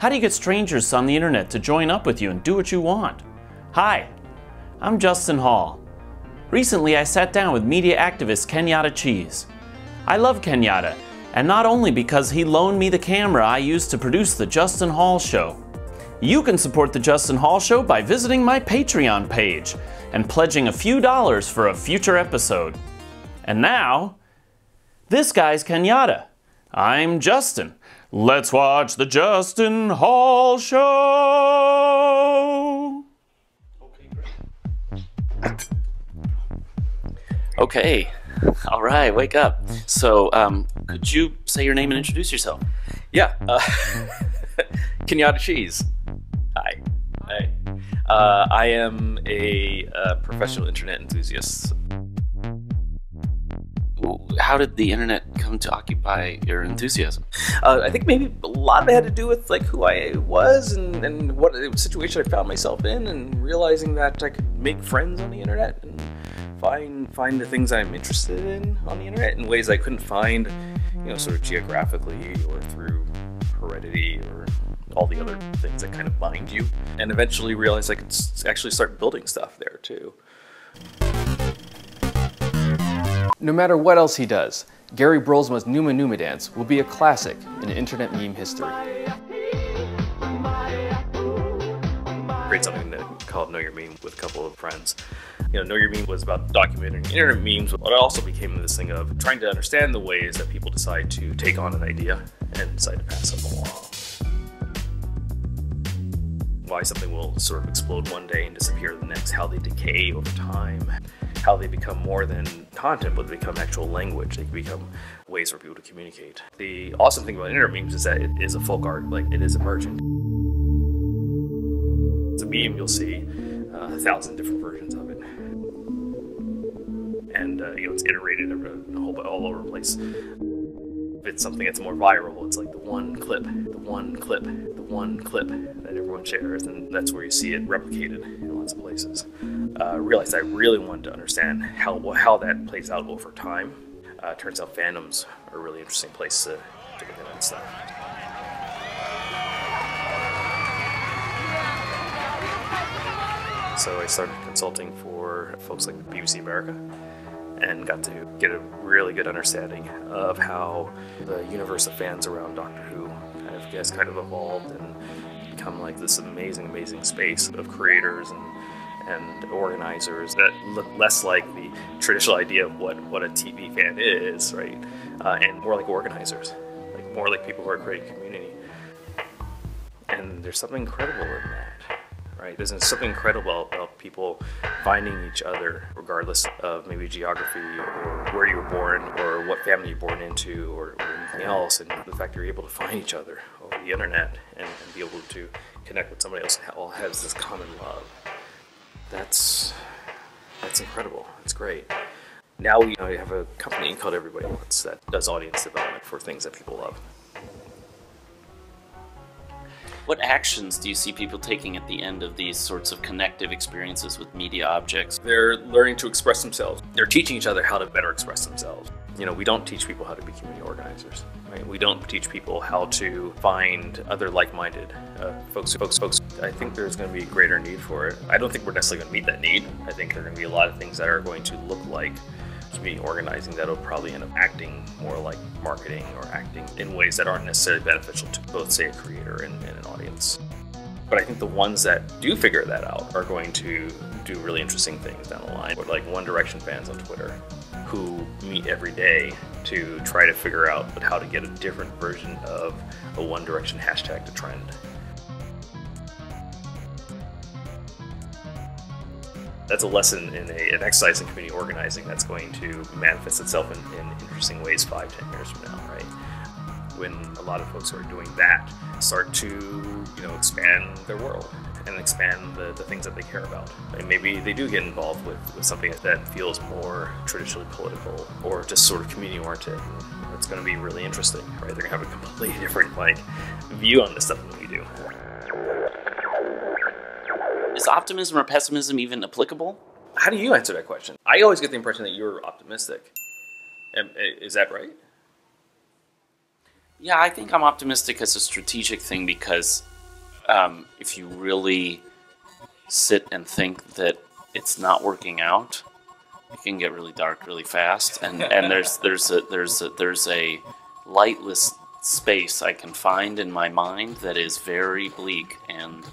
How do you get strangers on the internet to join up with you and do what you want? Hi, I'm Justin Hall. Recently, I sat down with media activist Kenyatta Cheese. I love Kenyatta, and not only because he loaned me the camera I used to produce The Justin Hall Show. You can support The Justin Hall Show by visiting my Patreon page and pledging a few dollars for a future episode. And now, this guy's Kenyatta. I'm Justin. Let's watch The Justin Hall Show! Okay. Okay. All right, wake up. So, um, could you say your name and introduce yourself? Yeah. Uh, Kenyatta Cheese. Hi. Hi. Uh, I am a, uh professional internet enthusiast. How did the internet come to occupy your enthusiasm? Uh, I think maybe a lot of it had to do with like who I was and, and what situation I found myself in, and realizing that I could make friends on the internet and find find the things I'm interested in on the internet in ways I couldn't find, you know, sort of geographically or through heredity or all the other things that kind of bind you. And eventually realized I could actually start building stuff there too. No matter what else he does, Gary Brolsma's Numa Numa dance will be a classic in internet meme history. create something that called Know Your Meme with a couple of friends. You know, Know Your Meme was about documenting internet memes, but it also became this thing of trying to understand the ways that people decide to take on an idea and decide to pass it along. Why something will sort of explode one day and disappear the next, how they decay over time, how they become more than content, but they become actual language. They become ways for people to communicate. The awesome thing about internet memes is that it is a folk art, like it is emergent. It's a meme, you'll see uh, a thousand different versions of it. And, uh, you know, it's iterated all over the place. If it's something that's more viral, it's like the one clip, the one clip, the one clip that everyone shares, and that's where you see it replicated of places. Uh, realized I really wanted to understand how, how that plays out over time. Uh, turns out fandoms are a really interesting place to, to look at that stuff. So I started consulting for folks like BBC America and got to get a really good understanding of how the universe of fans around Doctor Who kind of has kind of evolved and become like this amazing, amazing space of creators and and organizers that look less like the traditional idea of what, what a TV fan is, right? Uh, and more like organizers, like more like people who are creating community. And there's something incredible in that right? There's something incredible about people finding each other, regardless of maybe geography or where you were born or what family you're born into or, or anything else. And the fact you're able to find each other the internet and, and be able to connect with somebody else who all has this common love. That's that's incredible. It's great. Now we, you know, we have a company called Everybody at Once that does audience development for things that people love. What actions do you see people taking at the end of these sorts of connective experiences with media objects? They're learning to express themselves. They're teaching each other how to better express themselves. You know, we don't teach people how to be community organizers. Right? We don't teach people how to find other like-minded uh, folks. Folks, folks. I think there's going to be a greater need for it. I don't think we're necessarily going to meet that need. I think there are going to be a lot of things that are going to look like community organizing that'll probably end up acting more like marketing or acting in ways that aren't necessarily beneficial to both, say, a creator and, and an audience. But I think the ones that do figure that out are going to do really interesting things down the line. Like One Direction fans on Twitter who meet every day to try to figure out how to get a different version of a One Direction hashtag to trend. That's a lesson in a, an exercise in community organizing that's going to manifest itself in, in interesting ways five, ten years from now, right? When a lot of folks who are doing that start to, you know, expand their world and expand the, the things that they care about. And maybe they do get involved with, with something that feels more traditionally political or just sort of community oriented. It's going to be really interesting, right? They're going to have a completely different like view on this stuff than we do. Is optimism or pessimism even applicable? How do you answer that question? I always get the impression that you're optimistic. Is that right? Yeah, I think I'm optimistic as a strategic thing because um, if you really sit and think that it's not working out, it can get really dark really fast. And and there's there's a there's a there's a lightless space I can find in my mind that is very bleak and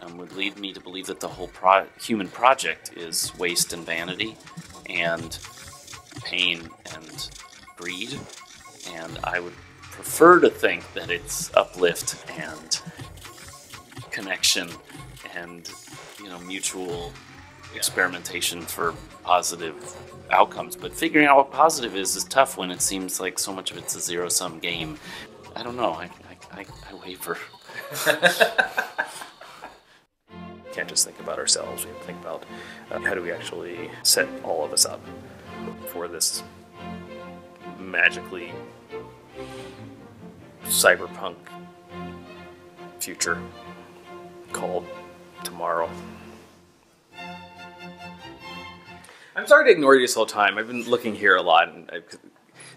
um, would lead me to believe that the whole pro- human project is waste and vanity and pain and greed. And I would prefer to think that it's uplift and connection and you know mutual experimentation for positive outcomes. But figuring out what positive is is tough when it seems like so much of it's a zero sum game. I don't know. I, I, I, I waver. can't just think about ourselves. We have to think about uh, how do we actually set all of us up for this magically cyberpunk future called tomorrow. I'm sorry to ignore you this whole time. I've been looking here a lot, and I,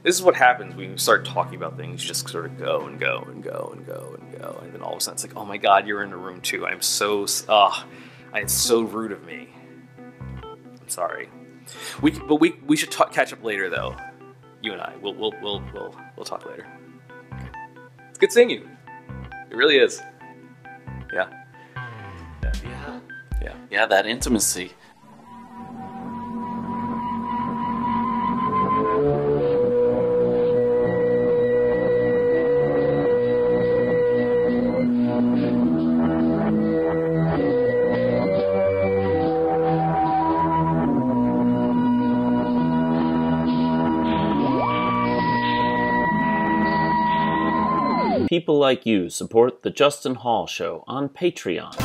this is what happens when you start talking about things. You just sort of go and go and go and go and go, and then all of a sudden it's like, oh my god, you're in the room too. I'm so, ah, uh, it's so rude of me. I'm sorry. We, but we, we should talk, catch up later though. You and I. We'll, we'll, we'll, we'll, we'll talk later. It's good seeing you. It really is. Yeah. Yeah. Yeah. Yeah, that intimacy. People like you support the Justin Hall Show on Patreon.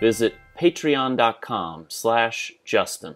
Visit patreon.com slash Justin.